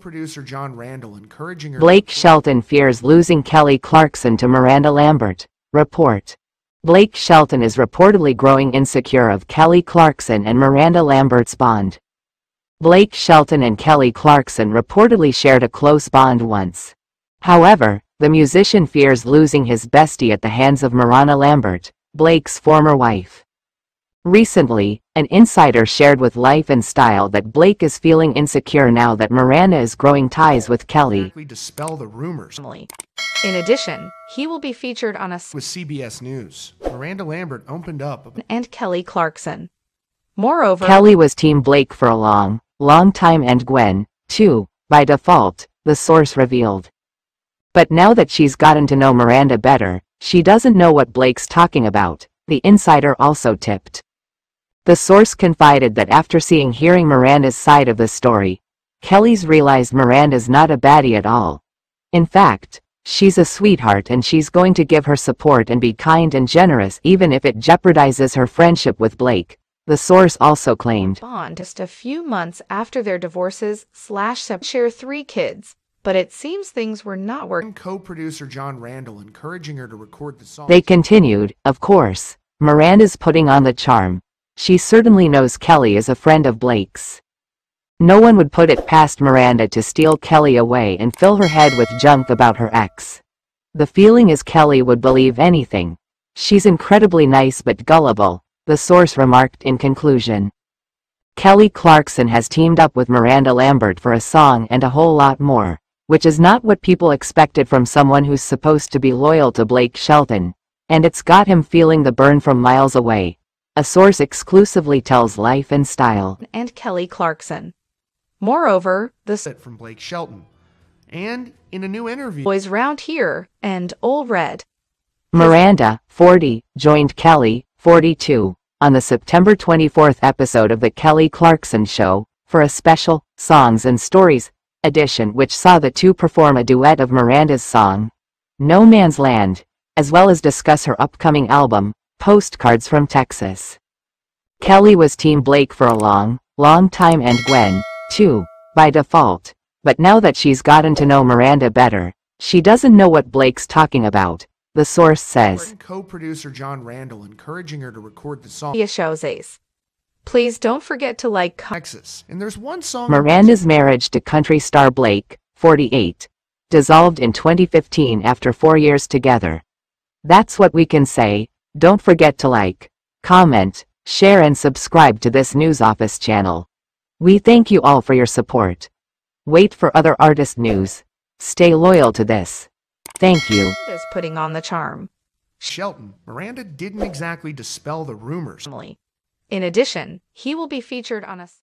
co-producer Jon Randall encouraging her Blake Shelton fears losing Kelly Clarkson to Miranda Lambert. Report. Blake Shelton is reportedly growing insecure of Kelly Clarkson and Miranda Lambert's bond. Blake Shelton and Kelly Clarkson reportedly shared a close bond once. However, the musician fears losing his bestie at the hands of Miranda Lambert, Blake's former wife. Recently, an insider shared with Life and Style that Blake is feeling insecure now that Miranda is growing ties with Kelly. exactly dispel the rumors. In addition, he will be featured on a s- with CBS News. Miranda Lambert opened up and Kelly Clarkson. Moreover, Kelly was Team Blake for a long, long time and Gwen, too, by default, the source revealed. But now that she's gotten to know Miranda better, she doesn't know what Blake's talking about, the insider also tipped. The source confided that after seeing hearing Miranda's side of the story, Kelly's realized Miranda's not a baddie at all. In fact, she's a sweetheart and she's going to give her support and be kind and generous even if it jeopardizes her friendship with Blake, the source also claimed. bond just a few months after their divorces slash share three kids, but it seems things were not working. co-producer Jon Randall encouraging her to record the song. They continued, of course. Miranda's putting on the charm. She certainly knows Kelly is a friend of Blake's. No one would put it past Miranda to steal Kelly away and fill her head with junk about her ex. The feeling is Kelly would believe anything. She's incredibly nice but gullible, the source remarked in conclusion. Kelly Clarkson has teamed up with Miranda Lambert for a song and a whole lot more, which is not what people expected from someone who's supposed to be loyal to Blake Shelton, and it's got him feeling the burn from miles away. A source exclusively tells Life and Style. and Kelly Clarkson. Moreover, the s- it from Blake Shelton. And in a new interview, boys round here and Ol Red Miranda, 40, joined Kelly, 42, on the September 24th episode of The Kelly Clarkson Show, for a special Songs and Stories edition which saw the two perform a duet of Miranda's song, No Man's Land, as well as discuss her upcoming album, Postcards from Texas. Kelly was Team Blake for a long, long time and Gwen, too, by default. But now that she's gotten to know Miranda better, she doesn't know what Blake's talking about, the source says. co-producer Jon Randall encouraging her to record the song shows Ace. Please don't forget to like, Texas. And there's one song Miranda's marriage to country star Blake, 48, dissolved in 2015 after four years together. That's what we can say. Don't forget to like, comment, share and subscribe to this news office channel. We thank you all for your support. Wait for other artist news. Stay loyal to this. Thank you. is putting on the charm. Shelton, Miranda didn't exactly dispel the rumors. family. In addition, he will be featured on a s-